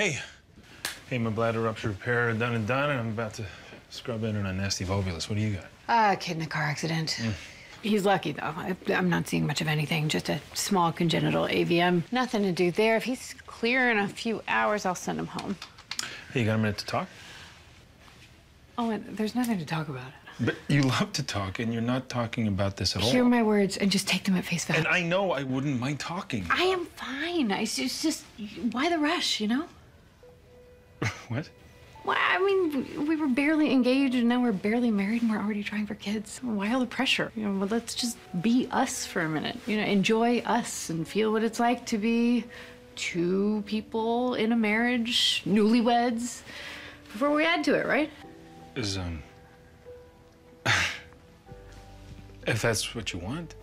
hey. Hey, my bladder rupture repair done and done, and I'm about to scrub in on a nasty volvulus. What do you got? Ah, kid in a car accident. He's lucky, though. I, I'm not seeing much of anything. Just a small congenital AVM. Nothing to do there. If he's clear in a few hours, I'll send him home. Hey, you got a minute to talk? Oh, and there's nothing to talk about. But you love to talk, and you're not talking about this at all. Hear my words and just take them at face value. And I know I wouldn't mind talking. I am fine. It's just, it's just, why the rush, you know? What? Well, I mean, we were barely engaged and now we're barely married and we're already trying for kids. Why all the pressure? You know, well, let's just be us for a minute. You know, enjoy us and feel what it's like to be two people in a marriage, newlyweds, before we add to it, right? Is, um. if that's what you want.